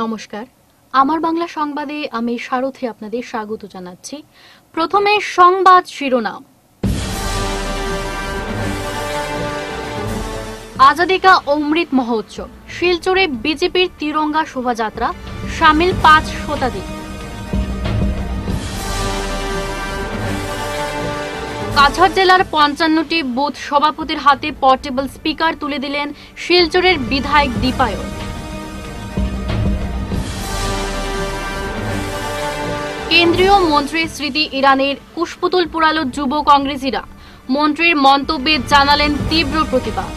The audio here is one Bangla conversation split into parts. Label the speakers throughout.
Speaker 1: নমস্কার। আমার বাংলা সংবাদে আমি সারথী আপনাদের স্বাগত জানাচ্ছি। প্রথমে সংবাদ শিরোনাম। আজাদিকা অমৃত মহোৎসব। শিলচরে বিজেপির তিরঙ্গা শোভাযাত্রা সামিল পাঁচ শতাধিক। কাছাড় জেলার পঞ্চান্নটি বুথ সভাপতির হাতে পোর্টেবল স্পিকার তুলে দিলেন শিলচরের বিধায়ক দীপায়ন। কেন্দ্রীয় মন্ত্রী স্মৃতি ইরানের কুশপুতুল পুরালো যুব কংগ্রেসীরা মন্ত্রীর মন্তব্যে জানালেন তীব্র প্রতিবাদ।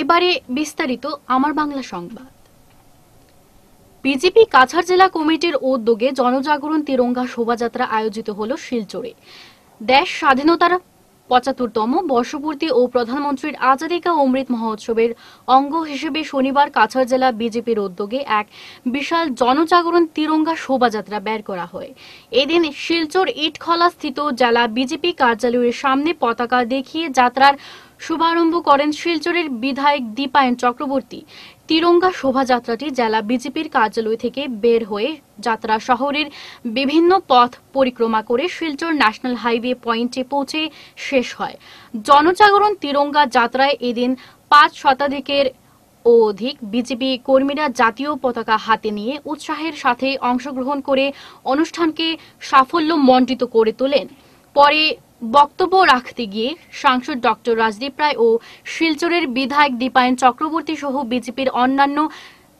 Speaker 1: এবারে বিস্তারিত আমার বাংলা সংবাদ। বিজেপি কাছাড় জেলা কমিটির উদ্যোগে জনজাগরণ তিরঙ্গা শোভাযাত্রা আয়োজিত হল শিলচরে। দেশ স্বাধীনতার পঁচাত্তরতম বর্ষপূর্তি ও প্রধানমন্ত্রীর আজাদিকা অমৃত মহোৎসবের অঙ্গ হিসেবে শনিবার কাছাড় জেলা বিজেপির উদ্যোগে এক বিশাল জনজাগরণ তিরঙ্গা শোভাযাত্রা বের করা হয়। এদিন শিলচর ইটখলা স্থিত জেলা বিজেপি কার্যালয়ের সামনে পতাকা দেখিয়ে যাত্রার শুভারম্ভ করেন শিলচরের বিধায়ক দীপায়ন চক্রবর্তী। তিরঙ্গা শোভাযাত্রাটি জেলা বিজেপির কার্যালয় থেকে বের হয়ে যাত্রা শহরের বিভিন্ন পথ পরিক্রমা করে শিলচর ন্যাশনাল হাইওয়ে পয়েন্টে পৌঁছে শেষ হয়। জনজাগরণ তিরঙ্গা যাত্রায় এদিন পাঁচ শতাধিকের ও অধিক বিজেপি কর্মীরা জাতীয় পতাকা হাতে নিয়ে উৎসাহের সাথে অংশগ্রহণ করে অনুষ্ঠানকে সাফল্য মণ্ডিত করে তোলেন। পরে বক্তব্য রাখতে গিয়ে সাংসদ ডক্টর রাজদীপ রায় ও শিলচরের বিধায়ক দীপায়ন চক্রবর্তী সহ বিজেপির অন্যান্য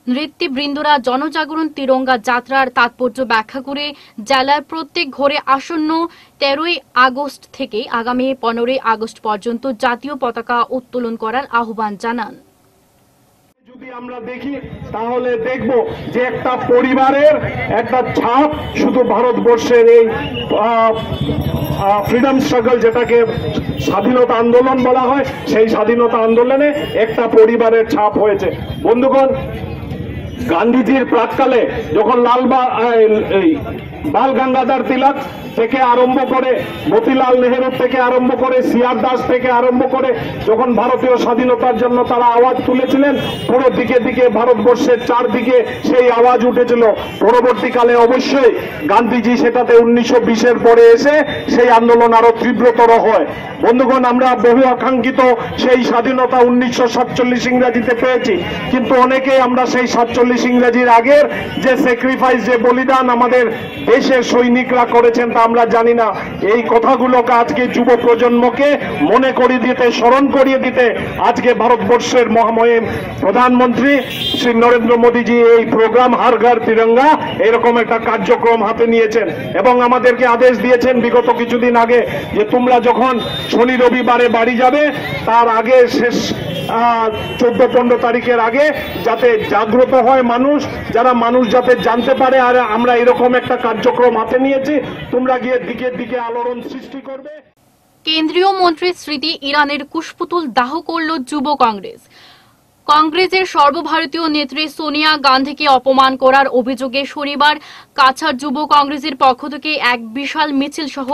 Speaker 1: নৃত্যবৃন্দরা জনজাগরণ তিরঙ্গা যাত্রার তাৎপর্য ব্যাখ্যা করে জেলার প্রত্যেক ঘরে আসন্ন তেরোই আগস্ট থেকে আগামী পনেরোই আগস্ট পর্যন্ত জাতীয় পতাকা উত্তোলন করার আহ্বান জানান।
Speaker 2: যদি আমরা দেখি, তাহলে দেখব যে একটা পরিবারের একটা ছাপ শুধু ভারতবর্ষের এই ফ্রিডম স্ট্রাগল যেটাকে স্বাধীনতা আন্দোলন বলা হয়, সেই স্বাধীনতা আন্দোলনে একটা পরিবারের ছাপ হয়েছে। বন্ধুগণ, গান্ধীজির প্রাককালে যখন লালবা বাল গঙ্গাধর তিলক থেকে আরম্ভ করে মতিলাল নেহেরু থেকে আরম্ভ করে সিয়ার দাস থেকে আরম্ভ করে যখন ভারতীয় স্বাধীনতার জন্য তারা আওয়াজ তুলেছিলেন, পুরো দিকে দিকে ভারতবর্ষের চারদিকে সেই আওয়াজ উঠেছিল। পরবর্তীকালে অবশ্যই গান্ধীজি সেটাতে উনিশশো বিশের পরে এসে সেই আন্দোলন আরও তীব্রতর হয়। বন্ধুগণ, আমরা বহু আকাঙ্ক্ষিত সেই স্বাধীনতা উনিশশো সাতচল্লিশ ইংরাজিতে পেয়েছি। কিন্তু অনেকে আমরা সেই সাতচল্লিশ ইংরাজির আগের যে স্যাক্রিফাইস যে বলিদান আমাদের দেশের সৈনিকরা করেছেন তা আমরা জানি না। এই কথাগুলোকে আজকে যুব প্রজন্মকে মনে করিয়ে দিতে, স্মরণ করিয়ে দিতে আজকে ভারতবর্ষের মহামহিম প্রধানমন্ত্রী শ্রী নরেন্দ্র মোদীজি এই প্রোগ্রাম হার ঘর তিরঙ্গা এরকম একটা কার্যক্রম হাতে নিয়েছেন এবং আমাদেরকে আদেশ দিয়েছেন বিগত কিছুদিন আগে যে তোমরা যখন শনি রবিবারে বাড়ি যাবে, তার আগে শেষ চোদ্দ পনেরো তারিখের আগে যাতে জাগ্রত হয় মানুষ, যারা মানুষ যাতে জানতে পারে, আর আমরা এরকম একটা কার্যক্রম হাতে নিয়েছি, তোমরা গিয়ে দিকে দিকে আলোড়ন সৃষ্টি করবে।
Speaker 1: কেন্দ্রীয় মন্ত্রী স্মৃতি ইরানের কুশপুতুল দাহ করল যুব কংগ্রেস। কংগ্রেসের সর্বভারতীয় নেত্রী সোনিয়া গান্ধীকে অপমান করার অভিযোগে শনিবার কাছাড় যুব কংগ্রেসের পক্ষ থেকে এক বিশাল মিছিল সহ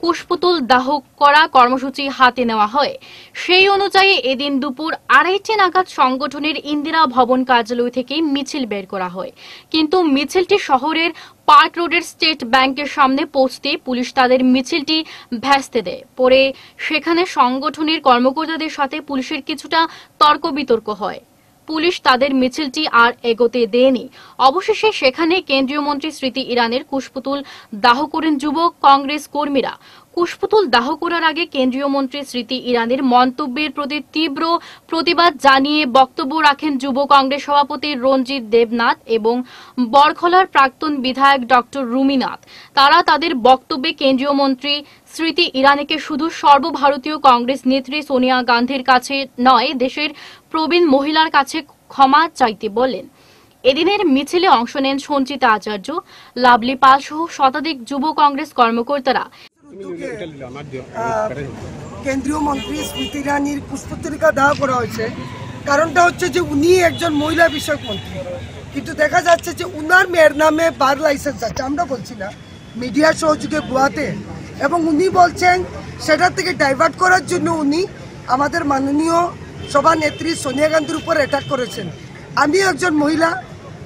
Speaker 1: কুশপুতুল দাহ করা কর্মসূচি হাতে নেওয়া হয়। সেই অনুযায়ী এদিন দুপুর আড়াইটে নাগাদ সংগঠনের ইন্দিরা ভবন কার্যালয় থেকে মিছিল বের করা হয়। কিন্তু মিছিলটি শহরের পার্ক রোডের স্টেট ব্যাংকের সামনে পৌঁছতে পুলিশ তাদের মিছিলটি ভ্যাস্তে দেয়। পরে সেখানে সংগঠনের কর্মকর্তাদের সাথে পুলিশের কিছুটা তর্ক বিতর্ক হয়। পুলিশ তাদের মিছিলটি আর এগোতে দেয়নি। অবশেষে সেখানে কেন্দ্রীয় মন্ত্রী স্মৃতি ইরানের কুশপুতুল দাহ করেন যুবক কংগ্রেস কর্মীরা। কুশপুতুল দাহ করার আগে কেন্দ্রীয় মন্ত্রী স্মৃতি ইরানের মন্তব্যের প্রতি তীব্র প্রতিবাদ জানিয়ে বক্তব্য রাখেন যুব কংগ্রেস সভাপতি রঞ্জিত দেবনাথ এবং বরখলার প্রাক্তন বিধায়ক ডক্টর রুমিনাথ। তারা তাদের বক্তব্যে কেন্দ্রীয় মন্ত্রী স্মৃতি ইরানিকে শুধু সর্বভারতীয় কংগ্রেস নেত্রী সোনিয়া গান্ধীর কাছে নয়, দেশের প্রবীণ মহিলার কাছে ক্ষমা চাইতে বলেন। এদিনের মিছিলে অংশ নেন সঞ্চিতা আচার্য। লাভলি পাল সহ শতাধিক যুব কংগ্রেস কর্মকর্তারা।
Speaker 3: কেন্দ্রীয় মন্ত্রী স্মৃতি ইরানির পুষ্পতলিকা দাহ করা হয়েছে। কারণটা হচ্ছে যে উনি একজন মহিলা বিষয়ক মন্ত্রী। কিন্তু দেখা যাচ্ছে যে উনার মেয়ের নামে বার লাইসেন্স আছে। আমরা বলছি না মিডিয়ার সহযোগে গোয়াতে এবং উনি বলছেন সেটা থেকে ডাইভার্ট করার জন্য উনি আমাদের মাননীয় সভানেত্রী সোনিয়া গান্ধীর উপর অ্যাটাক করেছেন। আমি একজন মহিলা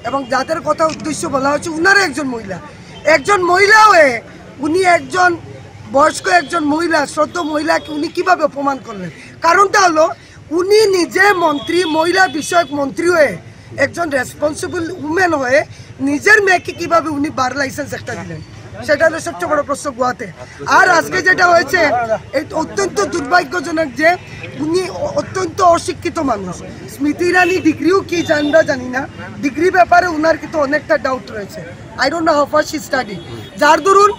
Speaker 3: এবং যাদের কথা উদ্দেশ্য বলা হচ্ছে উনারা একজন মহিলা। একজন মহিলা হয়ে উনি একজন বয়স্ক একজন মহিলা, শ্রদ্ধ মহিলাকে উনি কীভাবে অপমান করলেন? কারণটা হলো, উনি নিজে মন্ত্রী, মহিলা বিষয়ক মন্ত্রী হয়ে একজন রেসপন্সিবল উমেন হয়ে নিজের মেয়েকে কীভাবে উনি বার লাইসেন্স একটা দিলেন? সেটা হলো সবচেয়ে বড় প্রশ্ন গোয়াতে। আর আজকে যেটা হয়েছে অত্যন্ত দুর্ভাগ্যজনক যে উনি অত্যন্ত অশিক্ষিত মানুষ। স্মৃতি ইরানি ডিগ্রিও কি আমরা জানি না। ডিগ্রি ব্যাপারে উনার কিন্তু অনেকটা ডাউট রয়েছে। I don't know how she study যার দরুন,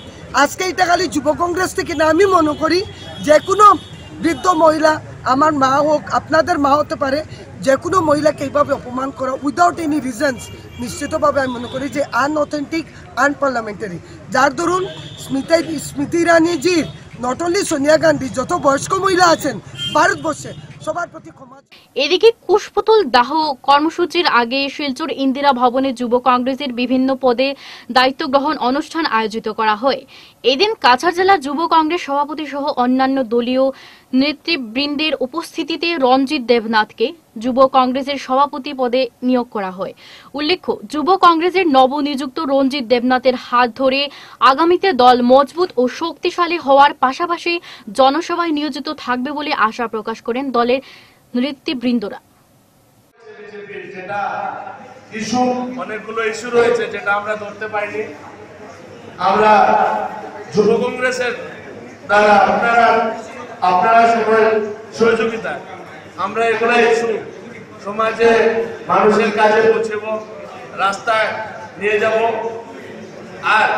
Speaker 3: আজকে এটা খালি যুব কংগ্রেস থেকে না, আমি মনে করি যে কোনো বৃদ্ধ মহিলা, আমার মা হোক, আপনাদের মা হতে পারে যে কোনো মহিলাকে এইভাবে অপমান করা উইদাউট এনি রিজনস নিশ্চিতভাবে আমি মনে করি যে আনঅথেন্টিক আনপার্লামেন্টারি যার দরুন স্মৃতি স্মৃতি ইরানিজির নট অনলি সোনিয়া গান্ধী, যত বয়স্ক মহিলা আছেন, ভারতবর্ষে সবার প্রতি ক্ষমা
Speaker 1: এদিকে কুশপুতুল দাহ কর্মসূচির আগে শিলচর ইন্দিরা ভবনে যুব কংগ্রেসের বিভিন্ন পদে দায়িত্ব গ্রহণ অনুষ্ঠান আয়োজিত করা হয়। এদিন কাছাড় জেলা যুব কংগ্রেস সভাপতি সহ অন্যান্য দলীয় নেতৃবৃন্দের উপস্থিতিতে রঞ্জিত দেবনাথকে যুব কংগ্রেসের সভাপতি পদে নিয়োগ করা হয়। উল্লেখ্য, যুব কংগ্রেসের নবনিযুক্ত রঞ্জিত দেবনাথের হাত ধরে আগামীতে দল মজবুত ও শক্তিশালী হওয়ার পাশাপাশি জনসভায় নিয়োজিত থাকবে বলে আশা প্রকাশ করেন দলের
Speaker 4: নেতৃবৃন্দরা। অনেকগুলো ইস্যু রয়েছে যেটা আমরা ধরতে পাইনি আমরা যুব কংগ্রেসের দ্বারা আপনারা আপনারা সবাই সহযোগিতা। আমরা এগুলো ইস্যু সমাজে মানুষের কাজে পৌঁছব, রাস্তায় নিয়ে যাব। আর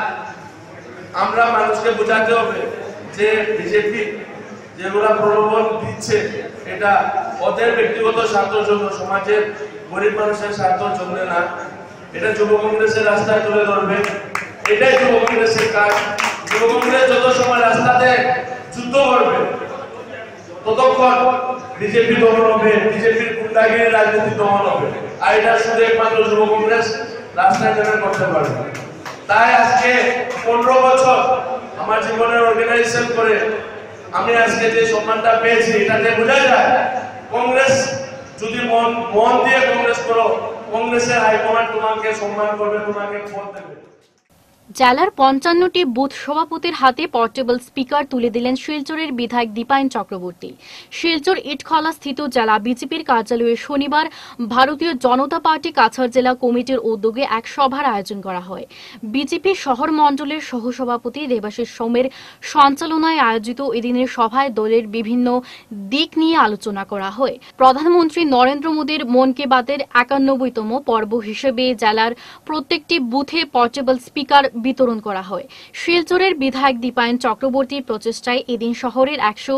Speaker 4: আমরা মানুষকে বোঝাতে হবে যে বিজেপি যেগুলা প্রলোভন দিচ্ছে, এটা ওদের ব্যক্তিগত স্বার্থের জন্য, সমাজের গরিব মানুষের স্বার্থের জন্য না। এটা যুব কংগ্রেসের রাস্তায় তুলে ধরবে। এটাই যুব কংগ্রেসের কাজ। যুব যত সময় রাস্তাতে যুদ্ধ করবে, ততক্ষণ বিজেপি দমন হবে, বিজেপির গুন্ডাগিরি রাজনীতি দমন হবে। আর এটা শুধু একমাত্র যুব কংগ্রেস রাস্তায় নেমে করতে পারবে তাই আজকে পনেরো বছর আমার জীবনের অর্গানাইজেশন করে আমি আজকে যে সম্মানটা পেয়েছি এটাতে বোঝা যায়, কংগ্রেস যদি মন মন দিয়ে কংগ্রেস করো, কংগ্রেসের হাইকমান্ড তোমাকে সম্মান করবে, তোমাকে পদ দেবে।
Speaker 1: জেলার পঞ্চান্নটি বুথ সভাপতির হাতে পোর্টেবল স্পিকার তুলে দিলেন শিলচরের বিধায়ক দীপায়ন চক্রবর্তী। শিলচর ইটখলা স্থিত জেলা বিজেপির কার্যালয়ে শনিবার ভারতীয় জনতা পার্টি কাছাড় জেলা কমিটির উদ্যোগে এক সভার আয়োজন করা হয়। বিজেপি শহর মণ্ডলের সহসভাপতি দেবাশিস সোমের সঞ্চালনায় আয়োজিত এদিনের সভায় দলের বিভিন্ন দিক নিয়ে আলোচনা করা হয়। প্রধানমন্ত্রী নরেন্দ্র মোদীর মন কি বাতের একানব্বইতম পর্ব হিসেবে জেলার প্রত্যেকটি বুথে পোর্টেবল স্পিকার বিতরণ করা হয়। শিলচরের বিধায়ক দীপায়ন চক্রবর্তীর প্রচেষ্টায় এদিন শহরের একশো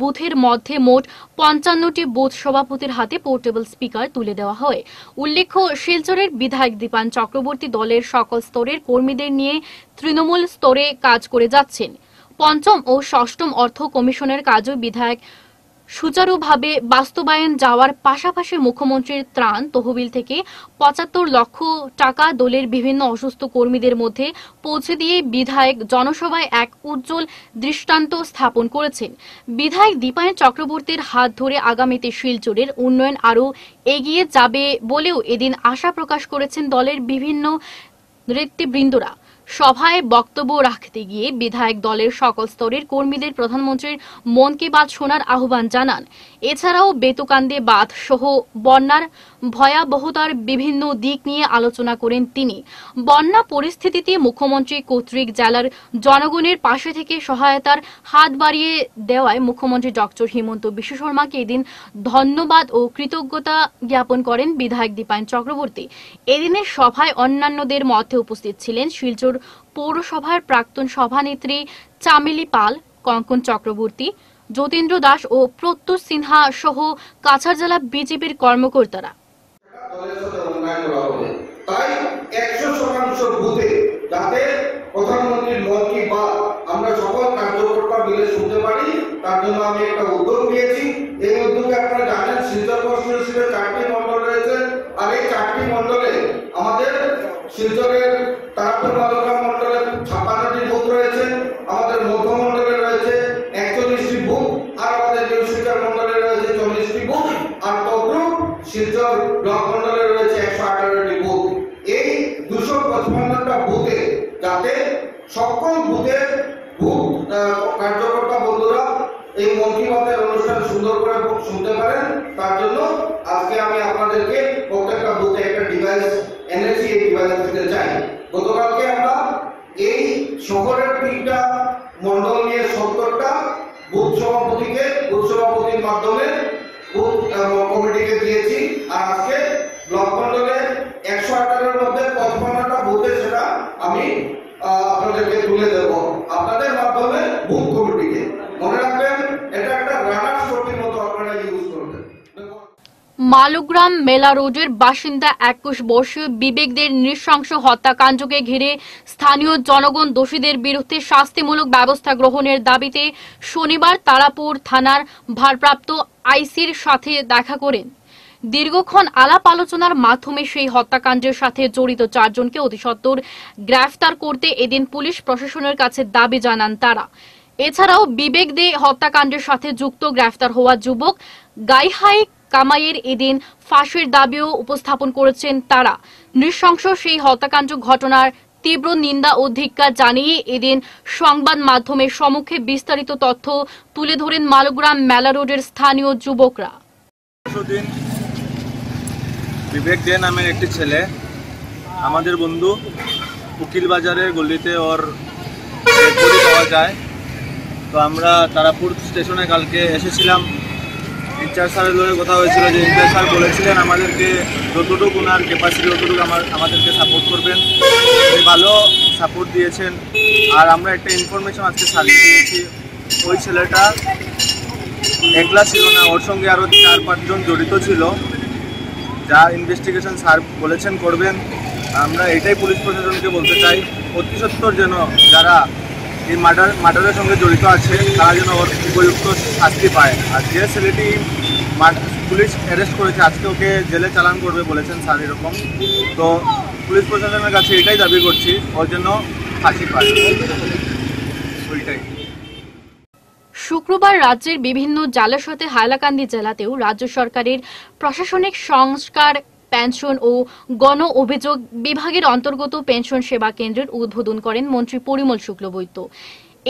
Speaker 1: বুথের মধ্যে মোট পঞ্চান্নটি বুথ সভাপতির হাতে পোর্টেবল স্পিকার তুলে দেওয়া হয়। উল্লেখ্য, শিলচরের বিধায়ক দীপায়ন চক্রবর্তী দলের সকল স্তরের কর্মীদের নিয়ে তৃণমূল স্তরে কাজ করে যাচ্ছেন। পঞ্চম ও ষষ্ঠম অর্থ কমিশনের কাজও বিধায়ক সুচারুভাবে বাস্তবায়ন যাওয়ার পাশাপাশি মুখ্যমন্ত্রীর ত্রাণ তহবিল থেকে পঁচাত্তর লক্ষ টাকা দলের বিভিন্ন অসুস্থ কর্মীদের মধ্যে পৌঁছে দিয়ে বিধায়ক জনসভায় এক উজ্জ্বল দৃষ্টান্ত স্থাপন করেছেন। বিধায়ক দীপায়ন চক্রবর্তীর হাত ধরে আগামীতে শিলচরের উন্নয়ন আরও এগিয়ে যাবে বলেও এদিন আশা প্রকাশ করেছেন দলের বিভিন্ন নৃত্যবৃন্দরা সভায় বক্তব্য রাখতে গিয়ে বিধায়ক দলের সকল স্তরের কর্মীদের প্রধানমন্ত্রীর মন কি বাত শোনার আহ্বান জানান। এছাড়াও বেতুকান্দে বাঁধ সহ বন্যার ভয়াবহতার বিভিন্ন দিক নিয়ে আলোচনা করেন তিনি। বন্যা পরিস্থিতিতে মুখ্যমন্ত্রী কর্তৃক জেলার জনগণের পাশে থেকে সহায়তার হাত বাড়িয়ে দেওয়ায় মুখ্যমন্ত্রী ডক্টর হিমন্ত বিশ্ব শর্মাকে এদিন ধন্যবাদ ও কৃতজ্ঞতা জ্ঞাপন করেন বিধায়ক দীপায়ন চক্রবর্তী। এদিনের সভায় অন্যান্যদের মধ্যে উপস্থিত ছিলেন শিলচর পৌরসভার প্রাক্তন সভানেত্রী চামেলি পাল, কঙ্কন চক্রবর্তী, যতীন্দ্র দাস ও প্রত্যুষ সিনহা সহ কাছাড় জেলা বিজেপির কর্মকর্তারা।
Speaker 5: প্রধানমন্ত্রীর মন কি বাত আমরা সকল কার্যকর্তা মিলে শুনতে পারি, তার জন্য আমি একটা কমিটিকে দিয়েছি। আর আজকে ব্লক একশো আঠারোর মধ্যে সেটা আমি আপনাদেরকে তুলে দেব। আপনাদের মাধ্যমে কমিটিকে মনে রাখবেন, এটা একটা স্টোরির মতো আপনারা ইউজ করবেন।
Speaker 1: মালুগ্রাম মেলা রোডের বাসিন্দা একুশ বর্ষীয় বিবেকদের নৃশংস হত্যাকাণ্ডকে ঘিরে স্থানীয় জনগণ দোষীদের বিরুদ্ধে শাস্তিমূলক ব্যবস্থা গ্রহণের দাবিতে শনিবার তারাপুর থানার ভারপ্রাপ্ত আইসির সাথে দেখা করেন। দীর্ঘক্ষণ আলাপ আলোচনার মাধ্যমে সেই হত্যাকাণ্ডের সাথে জড়িত চারজনকে অতিসত্বর গ্রেফতার করতে এদিন পুলিশ প্রশাসনের কাছে দাবি জানান তারা। এছাড়াও বিবেক দে হত্যাকাণ্ডের সাথে যুক্ত গ্রেফতার হওয়া যুবক গাইহাই কামাইয়ের এদিন ফাঁসির দাবিও উপস্থাপন করেছেন তারা। নৃশংস সেই হত্যাকাণ্ড ঘটনার তীব্র নিন্দা ও ধিক্কার জানিয়ে এদিন সংবাদ মাধ্যমের সম্মুখে বিস্তারিত তথ্য তুলে ধরেন মালগ্রাম মেলা রোডের স্থানীয় যুবকরা।
Speaker 6: বিবেক দে নামের একটি ছেলে। আমাদের বন্ধু, উকিল বাজারের গলিতে ওর পাওয়া যায়। তো আমরা তারাপুর স্টেশনে কালকে এসেছিলাম। ইনচার্জ স্যারের লগে কথা হয়েছিল যে ইনচার্জ স্যার বলেছিলেন আমাদেরকে যতটুকু ওনার ক্যাপাসিটি ততটুকু আমার, আমাদেরকে সাপোর্ট করবেন। ভালো সাপোর্ট দিয়েছেন। আর আমরা একটা ইনফরমেশন আজকে স্যারকে দিয়েছি। ওই ছেলেটা একলা ছিল না, ওর সঙ্গে আরও চার পাঁচজন জড়িত ছিল। যা ইনভেস্টিগেশন স্যার বলেছেন করবেন। আমরা এটাই পুলিশ প্রশাসনকে বলতে চাই, অতি সত্বর যেন যারা এই মার্ডার, মার্ডারের সঙ্গে জড়িত আছে, তারা যেন ওর উপযুক্ত শাস্তি পায়। আর যে ছেলেটি পুলিশ অ্যারেস্ট করেছে, আজকে ওকে জেলে চালান করবে বলেছেন স্যার এরকম। তো পুলিশ প্রশাসনের কাছে এটাই দাবি করছি, ওর জন্য ফাঁসি পায়। ওইটাই।
Speaker 1: শুক্রবার রাজ্যের বিভিন্ন জেলার সাথে হাইলাকান্দি জেলাতেও রাজ্য সরকারের প্রশাসনিক সংস্কার পেনশন ও গণ অভিযোগ বিভাগের অন্তর্গত পেনশন সেবা কেন্দ্রের উদ্বোধন করেন মন্ত্রী পরিমল শুক্লবৈদ্য।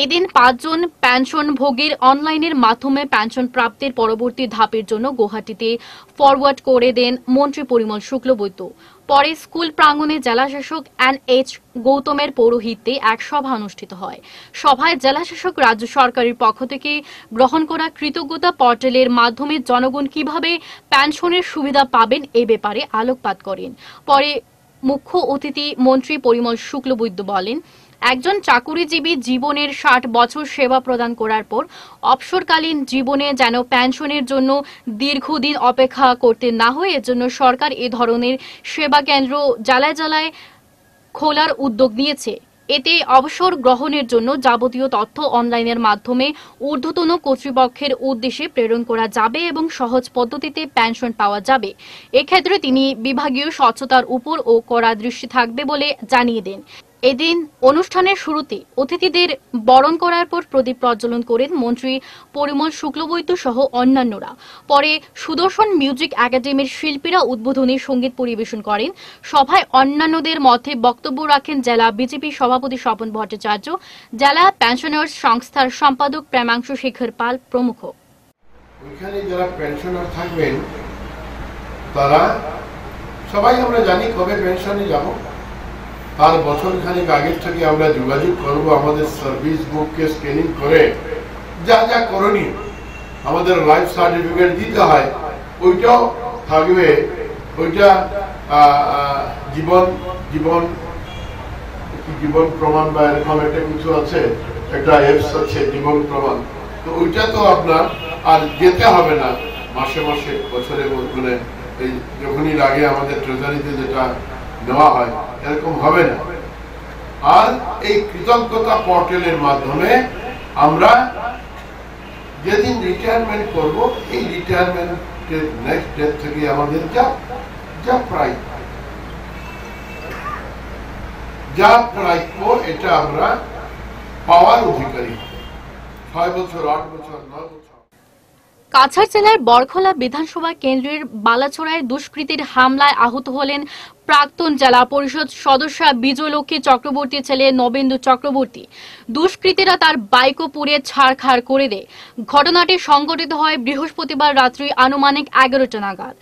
Speaker 1: এদিন পাঁচজন পেনশন ভোগীর অনলাইনের মাধ্যমে পেনশন প্রাপ্তির পরবর্তী ধাপের জন্য গুয়াহাটিতে ফরওয়ার্ড করে দেন মন্ত্রী পরিমল শুক্লবৈদ্য। পরে স্কুল প্রাঙ্গণে জেলাশাসক এন এইচ গৌতমের পৌরোহিত্যে এক সভা অনুষ্ঠিত হয়। সভায় জেলাশাসক রাজ্য সরকারের পক্ষ থেকে গ্রহণ করা কৃতজ্ঞতা পোর্টালের মাধ্যমে জনগণ কীভাবে পেনশনের সুবিধা পাবেন এ ব্যাপারে আলোকপাত করেন। পরে মুখ্য অতিথি মন্ত্রী পরিমল শুক্লবৈদ্য বলেন একজন চাকুরিজীবী জীবনের ষাট বছর সেবা প্রদান করার পর অবসরকালীন জীবনে যেন পেনশনের জন্য দীর্ঘদিন অপেক্ষা করতে না হয়, এজন্য সরকার এ ধরনের সেবা কেন্দ্র জ্বালায় জ্বালায় খোলার উদ্যোগ নিয়েছে। এতে অবসর গ্রহণের জন্য যাবতীয় তথ্য অনলাইনের মাধ্যমে ঊর্ধ্বতন কর্তৃপক্ষের উদ্দেশ্যে প্রেরণ করা যাবে এবং সহজ পদ্ধতিতে পেনশন পাওয়া যাবে। এক্ষেত্রে তিনি বিভাগীয় স্বচ্ছতার উপর ও কড়া দৃষ্টি থাকবে বলে জানিয়ে দেন। এদিন অনুষ্ঠানের শুরুতে অতিথিদের বরণ করার পর প্রদীপ প্রজ্বলন করেন মন্ত্রী পরিমল শুক্লবৈদ্য সহ অন্যান্যরা। পরে সুদর্শন মিউজিক একাডেমির শিল্পীরা উদ্বোধনী সংগীত পরিবেশন করেন। সভায় অন্যান্যদের মধ্যে বক্তব্য রাখেন জেলা বিজেপি সভাপতি স্বপন ভট্টাচার্য, জেলা পেনশনার্স সংস্থার সম্পাদক প্রেমাংশু শেখর পাল প্রমুখ।
Speaker 7: তারা সবাই আমরা জানি কবে পেনশনে যাব। তার বছর খানিক আগের থেকে আমরা যোগাযোগ করব, আমাদের সার্ভিস বুককে স্ক্যানিং করে। যা যা করণীয়, আমাদের লাইফ সার্টিফিকেট দিতে হয়, ওইটাও থাকবে। ওইটা জীবন জীবন জীবন প্রমাণ বা এরকম একটা কিছু আছে, একটা অ্যাপস আছে, জীবন প্রমাণ। তো ওইটা তো আপনার আর যেতে হবে না। মাসে মাসে, বছরে মানে এই যখনই লাগে আমাদের ট্রেজারিতে যেটা নেওয়া হয়, এরকম হবে না। আর এই কৃতজ্ঞতা পোর্টালের মাধ্যমে আমরা যেদিন রিটায়ারমেন্ট করব, এই রিটায়ারমেন্টের নেক্সট ডেট থেকে আমাদের যা যা প্রায় যা প্রাপ্য এটা আমরা পাওয়ার অধিকারী। ছয় বছর, আট বছর নয় বছর।
Speaker 1: কাছাড় জেলার বরখলা বিধানসভা কেন্দ্রের বালাছড়ায় দুষ্কৃতীর হামলায় আহত হলেন প্রাক্তন জেলা পরিষদ সদস্য বিজয়লক্ষ্মী চক্রবর্তী ছেলে নবেন্দু চক্রবর্তী। দুষ্কৃতীরা তার বাইকও পুড়িয়ে ছাড়খাড় করে দেয়। ঘটনাটি সংঘটিত হয় বৃহস্পতিবার রাত্রি আনুমানিক এগারোটা নাগাদ।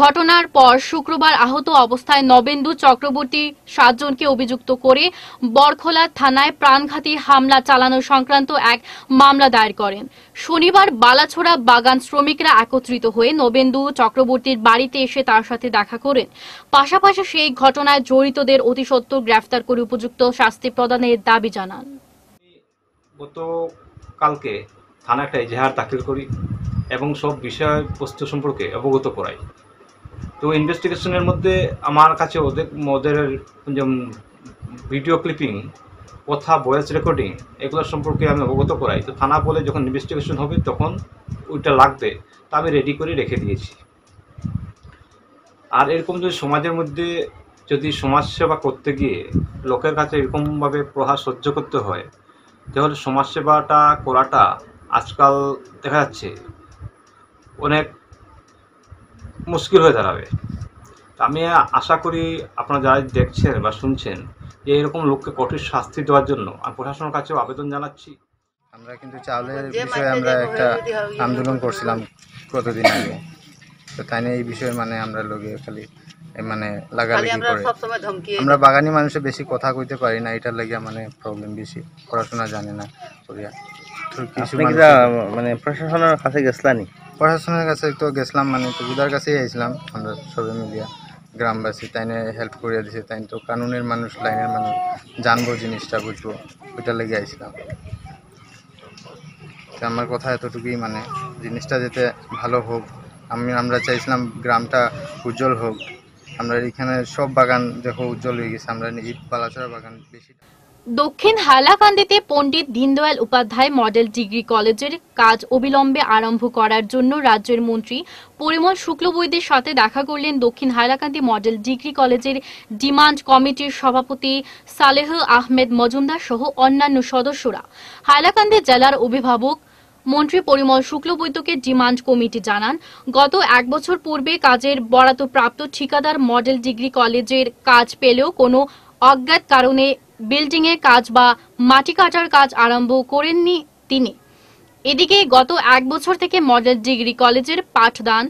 Speaker 1: ঘটনার পর শুক্রবার আহত অবস্থায় নবেন্দু চক্রবর্তী সাতজনকে অভিযুক্ত করে বরখোলা থানায় প্রাণঘাতী হামলা চালানো সংক্রান্ত এক মামলা দায়ের করেন। শনিবার বালাছড়া বাগান শ্রমিকরা একত্রিত হয়ে নবেন্দু চক্রবর্তীর বাড়িতে এসে তার সাথে দেখা করেন। পাশাপাশি সেই ঘটনায় জড়িতদের অতি সত্বর গ্রেফতার করে উপযুক্ত শাস্তি প্রদানের দাবি জানান।
Speaker 8: গত কালকে থানা একটা এজাহার দাখিল করি এবং সব বিষয়বস্তু সম্পর্কে অবগত করাই। তো ইনভেস্টিগেশনের মধ্যে আমার কাছে ওদের ওদের ভিডিও ক্লিপিং কথা ভয়েস রেকর্ডিং এগুলো সম্পর্কে আমি অবগত করাই। তো থানা বলে যখন ইনভেস্টিগেশন হবে তখন ওইটা লাগবে, তা আমি রেডি করে রেখে দিয়েছি। আর এরকম যদি সমাজের মধ্যে যদি সমাজসেবা করতে গিয়ে লোকের কাছে এরকমভাবে প্রহার সহ্য করতে হয় তাহলে সমাজসেবাটা করাটা আজকাল দেখা যাচ্ছে অনেক মুশকিল হয়ে দাঁড়াবে। তা আমি আশা করি আপনারা যারা দেখছেন বা শুনছেন যে এরকম লোককে কঠোর শাস্তি দেওয়ার জন্য আমি প্রশাসনের কাছেও আবেদন জানাচ্ছি।
Speaker 9: আমরা কিন্তু চাউলের বিষয়ে আমরা একটা আন্দোলন করছিলাম কতদিন আগে। তো তাই নিয়ে এই বিষয়ে মানে আমরা লোকে খালি মানে লাগালাগি করে। আমরা বাগানি মানুষে বেশি কথা কইতে পারি না এটার লাগিয়া মানে প্রবলেম বেশি। পড়াশোনা জানে না করিয়া।
Speaker 10: মানে প্রশাসনের কাছে গেছলানি
Speaker 9: প্রশাসনের কাছে তো গেছিলাম মানে তো উদার কাছেই আইছিলাম আমরা সবাই মিলিয়া। গ্রামবাসী তাই নিয়ে হেল্প করিয়া দিছে তাই তো কানুনের মানুষ লাইনের মানুষ জানব জিনিসটা বুঝব ওইটা লেগে আইছিলাম। তো আমার কথা এতটুকুই মানে জিনিসটা যাতে ভালো হোক আমি, আমরা চাইছিলাম গ্রামটা উজ্জ্বল হোক। আমরা এখানে সব বাগান দেখো উজ্জ্বল হয়ে গেছে। আমরা এই পালাচড়া বাগান বেশি
Speaker 1: দক্ষিণ হাইলাকান্দিতে পণ্ডিত দীনদয়াল উপাধ্যায় মডেল ডিগ্রি কলেজের কাজ অবিলম্বে আরম্ভ করার জন্য রাজ্যের মন্ত্রী পরিমল শুক্লবৈদ্যের সাথে দেখা করলেন দক্ষিণ হাইলাকান্দি মডেল ডিগ্রি কলেজের ডিমান্ড কমিটির সভাপতি সালেহ আহমেদ মজুমদার সহ অন্যান্য সদস্যরা। হাইলাকান্দি জেলার অভিভাবক মন্ত্রী পরিমল শুক্লবৈদ্যকে ডিমান্ড কমিটি জানান। গত এক বছর পূর্বে কাজের বরাদ্দপ্রাপ্ত ঠিকাদার মডেল ডিগ্রি কলেজের কাজ পেলেও কোনো অজ্ঞাত কারণে বিল্ডিংয়ের কাজ বা মাটি কাটার কাজ আরম্ভ করেননি তিনি। এদিকে গত এক বছর থেকে মডেল ডিগ্রি কলেজের পাঠদান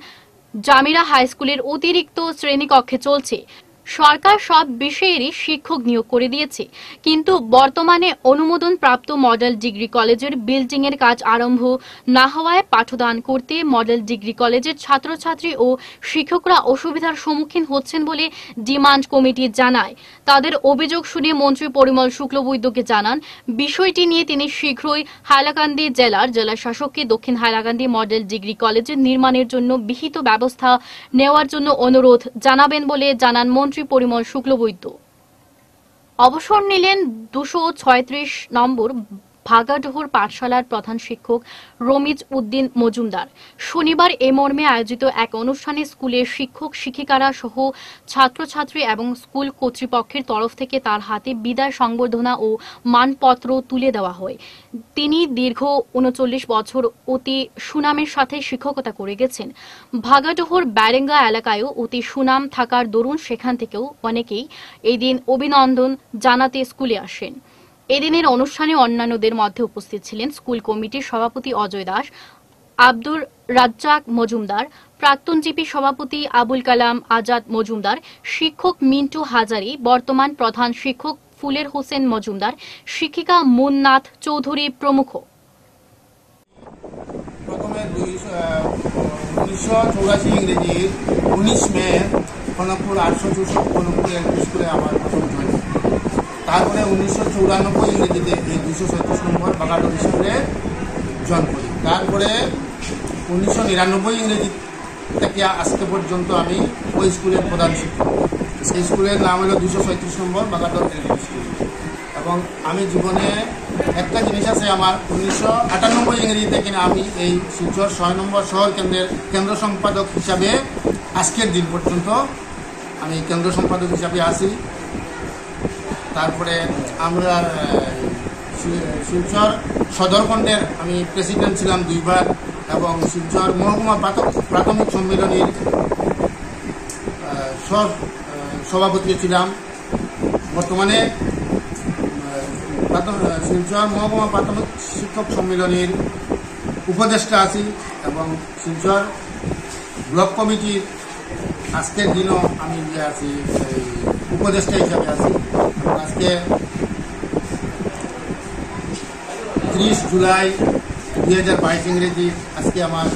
Speaker 1: জামিরা হাই স্কুলের অতিরিক্ত শ্রেণীকক্ষে চলছে। সরকার সব বিষয়েরই শিক্ষক নিয়োগ করে দিয়েছে। কিন্তু বর্তমানে অনুমোদন প্রাপ্ত মডেল ডিগ্রি কলেজের বিল্ডিং এর কাজ আরম্ভ না হওয়ায় পাঠদান করতে মডেল ডিগ্রি কলেজের ছাত্রছাত্রী ও শিক্ষকরা অসুবিধার সম্মুখীন হচ্ছেন বলে ডিমান্ড কমিটি জানায়। তাদের অভিযোগ শুনে মন্ত্রী পরিমল শুক্লবৈদ্যকে জানান, বিষয়টি নিয়ে তিনি শীঘ্রই হাইলাকান্দি জেলার জেলা শাসককে দক্ষিণ হাইলাকান্দি মডেল ডিগ্রি কলেজের নির্মাণের জন্য বিহিত ব্যবস্থা নেওয়ার জন্য অনুরোধ জানাবেন বলে জানান মন্ত্রী। পরিমল শুক্লবৈদ্য। অবসর নিলেন দুশো ছয়ত্রিশ নম্বর ভাগাডোহর পাঠশালার প্রধান শিক্ষক রমিজ উদ্দিন মজুমদার। শনিবার এ মর্মে আয়োজিত এক অনুষ্ঠানে স্কুলের শিক্ষক, শিক্ষিকারা সহ ছাত্রছাত্রী এবং স্কুল কর্তৃপক্ষের তরফ থেকে তার হাতে বিদায় সংবর্ধনা ও মানপত্র তুলে দেওয়া হয়। তিনি দীর্ঘ উনচল্লিশ বছর অতি সুনামের সাথে শিক্ষকতা করে গেছেন। ভাগাডোহর ব্যারেঙ্গা এলাকায়ও অতি সুনাম থাকার দরুন সেখান থেকেও অনেকেই এই দিন অভিনন্দন জানাতে স্কুলে আসেন। এদিনের অনুষ্ঠানে অন্যান্যদের মধ্যে উপস্থিত ছিলেন স্কুল কমিটির সভাপতি অজয় দাস, আব্দুর রাজ্জাক মজুমদার, প্রাক্তন জিপি সভাপতি আবুল কালাম আজাদ মজুমদার, শিক্ষক মিন্টু হাজারি, বর্তমান প্রধান শিক্ষক ফুলের হোসেন মজুমদার, শিক্ষিকা মুন্নাথ চৌধুরী প্রমুখ।
Speaker 11: উনিশশো চৌরাশি ইংরেজির উনিশ মে আটশো চৌষট্টি স্কুলে আমার তারপরে উনিশশো চৌরানব্বই ইংরেজিতে এই দুশো ছত্রিশ নম্বর বাগাডোর স্কুলে জয়েন করি তারপরে উনিশশো নিরানব্বই ইংরেজি থেকে আজকে পর্যন্ত আমি ওই স্কুলের প্রধান শিক্ষক। সেই স্কুলের নাম হলো দুশো ছয়ত্রিশ নম্বর এলপি স্কুল। এবং আমি জীবনে একটা জিনিস আছে আমার, উনিশশো আটানব্বই ইংরেজিতে কিনা আমি এই শিলচর ছয় নম্বর শহর কেন্দ্রের কেন্দ্র সম্পাদক হিসাবে আজকের দিন পর্যন্ত আমি কেন্দ্র সম্পাদক হিসাবে আছি। তারপরে আমরা শিলচর সদরখণ্ডের আমি প্রেসিডেন্ট ছিলাম দুইবার এবং শিলচর মহকুমা প্রাথ- প্রাথমিক সম্মেলনীর সভাপতি ছিলাম। বর্তমানে শিলচর মহকুমা প্রাথমিক শিক্ষক সম্মেলনের উপদেষ্টা আছি এবং শিলচর ব্লক কমিটির আজকের দিনও আমি যে আছি উপদেষ্টা হিসাবে আছি। আজকে ত্রিশ জুলাই দুই হাজার বাইশ ইংরেজি আজকে আমার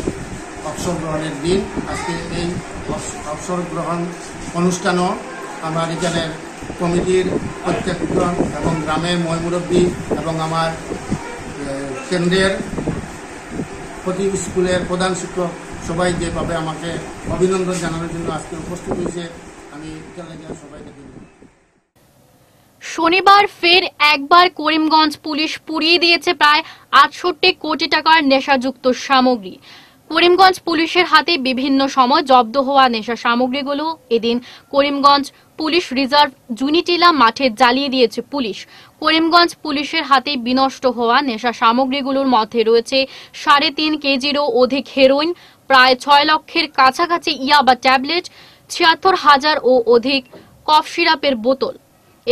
Speaker 11: অবসর গ্রহণের দিন। আজকে এই অবস- অবসর গ্রহণ অনুষ্ঠানও আমার এখানে কমিটির প্রত্যেকজন এবং গ্রামের ময় মুরব্বী এবং আমার কেন্দ্রের প্রতি স্কুলের প্রধান শিক্ষক সবাই যেভাবে আমাকে অভিনন্দন জানানোর জন্য আজকে উপস্থিত হয়েছে, আমি ধন্যবাদ
Speaker 1: শনিবার ফের একবার করিমগঞ্জ পুলিশ পুড়িয়ে দিয়েছে প্রায় আটষট্টি কোটি টাকার নেশাযুক্ত সামগ্রী। করিমগঞ্জ পুলিশের হাতে বিভিন্ন সময় জব্দ হওয়া নেশা সামগ্রীগুলো এদিন করিমগঞ্জ পুলিশ রিজার্ভ জুনিটিলা মাঠে জ্বালিয়ে দিয়েছে পুলিশ। করিমগঞ্জ পুলিশের হাতে বিনষ্ট হওয়া নেশা সামগ্রীগুলোর মধ্যে রয়েছে সাড়ে তিন কেজিরও অধিক হেরোইন, প্রায় ছয় লক্ষের কাছাকাছি ইয়াবা ট্যাবলেট, ছিয়াত্তর হাজার ও অধিক কফ সিরাপের বোতল।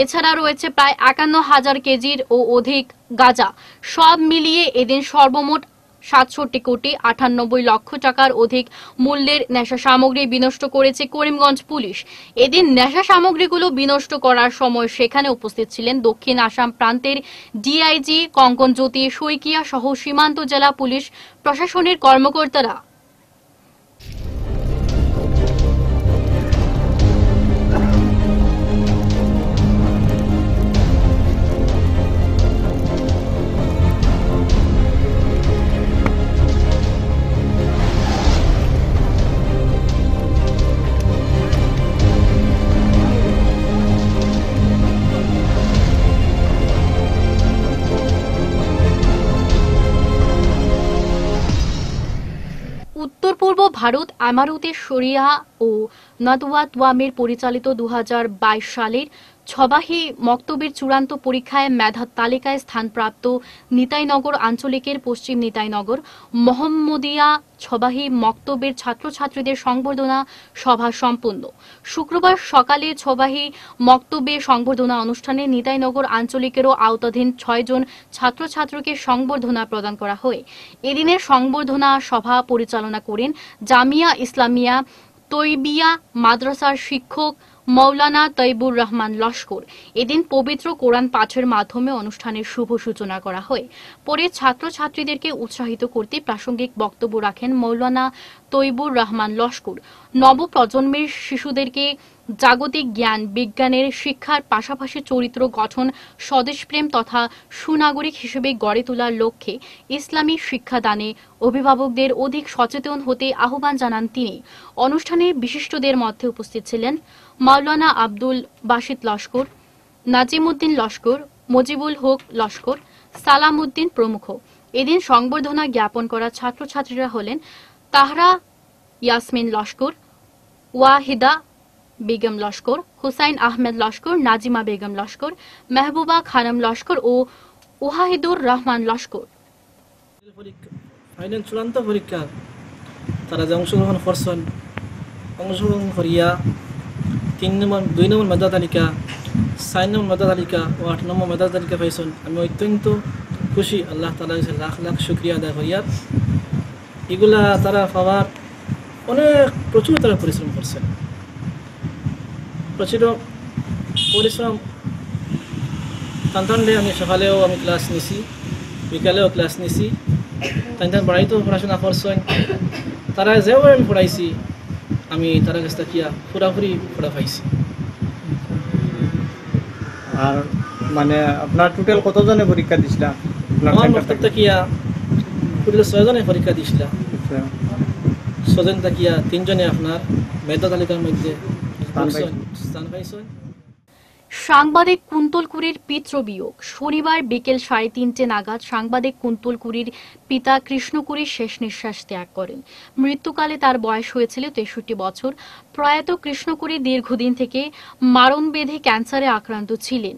Speaker 1: এছাড়া রয়েছে প্রায় একান্ন হাজার কেজির ও অধিক গাঁজা। সব মিলিয়ে এদিন সর্বমোট সাতষট্টি কোটি আটানব্বই লক্ষ টাকার অধিক মূল্যের নেশা সামগ্রী বিনষ্ট করেছে করিমগঞ্জ পুলিশ। এদিন নেশা সামগ্রীগুলো বিনষ্ট করার সময় সেখানে উপস্থিত ছিলেন দক্ষিণ আসাম প্রান্তের ডিআইজি কঙ্কন জ্যোতি, শইকিয়া সহ সীমান্ত জেলা পুলিশ প্রশাসনের কর্মকর্তারা। ভারত আমারুতে শরিয়া ও নদওয়া তোয়ামের পরিচালিত দু হাজার বাইশ সালের ছবাহি মক্তবের চূড়ান্ত পরীক্ষায় মেধার তালিকায় স্থানপ্রাপ্ত নিতাইনগর আঞ্চলিকের পশ্চিম নিতাইনগর, মোহাম্মদিয়া ছবাহি মক্তবের ছাত্রছাত্রীদের সংবর্ধনা সভা সম্পন্ন। শুক্রবার সকালে ছবাহি মক্তবে সংবর্ধনা অনুষ্ঠানে নিতাইনগর আঞ্চলিকেরও আওতাধীন ছয়জন ছাত্রছাত্রীকে সংবর্ধনা প্রদান করা হয়। এদিনের সংবর্ধনা সভা পরিচালনা করেন জামিয়া ইসলামিয়া, তৈবিয়া মাদ্রাসার শিক্ষক মৌলানা তৈবুর রহমান লস্কর। এদিন পবিত্র কোরআন পাঠের মাধ্যমে অনুষ্ঠানের শুভ সূচনা করা হয়। পরে ছাত্রছাত্রীদেরকে উৎসাহিত করতে প্রাসঙ্গিক বক্তব্য রাখেন মৌলানা তৈবুর রহমান লস্কর। নবপ্রজন্মের শিশুদেরকে জাগতিক জ্ঞান, বিজ্ঞানের শিক্ষার পাশাপাশি চরিত্র গঠন, স্বদেশপ্রেম তথা সুনাগরিক হিসেবে গড়ে তোলার লক্ষ্যে ইসলামী শিক্ষাদানে অভিভাবকদের অধিক সচেতন হতে আহ্বান জানান তিনি। অনুষ্ঠানে বিশিষ্টদের মধ্যে উপস্থিত ছিলেন মাওলানা আব্দুল বাসিত লস্কর, নাজিমুদ্দিন লস্কর, মজিবুল হক লস্কর সালামউদ্দিন প্রমুখ। এদিন সংবর্ধনা জ্ঞাপন করা ছাত্রছাত্রীরা হলেন তাহরা ইয়াসমিন লস্কর, ওয়াহিদা বেগম লস্কর, হুসাইন আহমেদ লস্কর, নাজিমা বেগম লস্কর, মেহবুবা খানম লস্কর ও ওয়াহিদুর রহমান লস্কর।
Speaker 12: ফাইনাল চূড়ান্ত পরীক্ষা, তারা যে অংশগ্রহণ করছেন, অংশগ্রহণ করিয়া তিন নম্বর, দুই নম্বর মেধা তালিকা, চার নম্বর মেধা তালিকা ও আট নম্বর মেধা তালিকা পাইছেন। আমি অত্যন্ত খুশি, আল্লাহ তালা লাখ লাখ শুক্রিয়া আদায় করিয়া এগুলা তারা পাওয়ার অনেক প্রচুর তারা পরিশ্রম করছেন। প্রচুর পরিশ্রম টানটানলে আমি সকালেও আমি ক্লাস নিছি, বিকালেও ক্লাস নিছি। তার বাড়িতেও পড়াশোনা করছেন। তারা যেভাবে আমি পড়াইছি আমি তারা কাছ কিয়া পুরাপুরি ফোড়া পাইছি।
Speaker 13: আর মানে আপনার টোটাল কতজনে পরীক্ষা দিছিলা?
Speaker 12: আমার
Speaker 13: center
Speaker 12: তাকিয়া টোটাল ছয়জনে পরীক্ষা দিছিল।
Speaker 13: আচ্ছা।
Speaker 12: ছজন তাকিয়া তিনজনে আপনার মেধা তালিকার মধ্যে
Speaker 13: স্থান পাইছে।
Speaker 12: স্থান পাইছেন
Speaker 1: সাংবাদিক কুন্তলকুরির পিতৃবিয়োগ শনিবার বিকেল সাড়ে তিনটে নাগাদ সাংবাদিক কুন্তলকুরির পিতা কৃষ্ণকুরির শেষ নিঃশ্বাস ত্যাগ করেন। মৃত্যুকালে তার বয়স হয়েছিল তেষট্টি বছর। প্রয়াত কৃষ্ণকুরি দীর্ঘদিন থেকে মারণ বেঁধে ক্যান্সারে আক্রান্ত ছিলেন।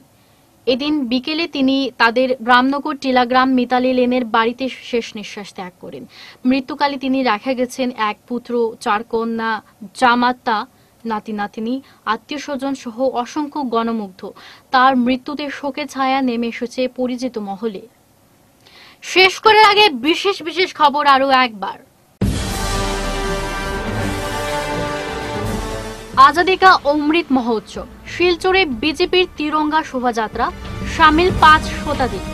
Speaker 1: এদিন বিকেলে তিনি তাদের রামনগর টিলাগ্রাম মিতালি লেনের বাড়িতে শেষ নিঃশ্বাস ত্যাগ করেন। মৃত্যুকালে তিনি রাখা গেছেন এক পুত্র, চার কন্যা, জামাতা নাতি নাতিনি আত্মীয় স্বজন সহ অসংখ্য গণমুগ্ধ। তার মৃত্যুতে শোকে ছায়া নেমে এসেছে পরিচিত মহলে। শেষ করার আগে বিশেষ বিশেষ খবর আরও একবার। আজাদি কা অমৃত মহোৎসব। শিলচরে বিজেপির তিরঙ্গা শোভাযাত্রা, সামিল পাঁচ শতাধিক।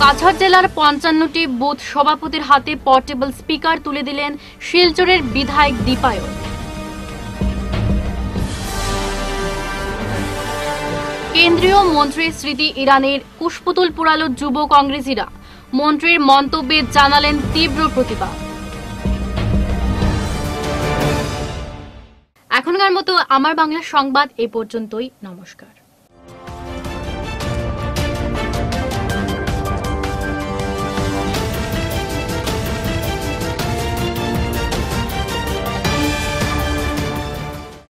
Speaker 1: কাছাড় জেলার পঞ্চান্নটি বুথ সভাপতির হাতে পোর্টেবল স্পিকার তুলে দিলেন শিলচরের বিধায়ক দীপায়ন। কেন্দ্রীয় মন্ত্রী স্মৃতি ইরানের কুশপুতুল পুরালো যুব কংগ্রেসীরা। মন্ত্রীর মন্তব্যে জানালেন তীব্র প্রতিবাদ। এখনকার মতো আমার বাংলা সংবাদ এ পর্যন্তই। নমস্কার।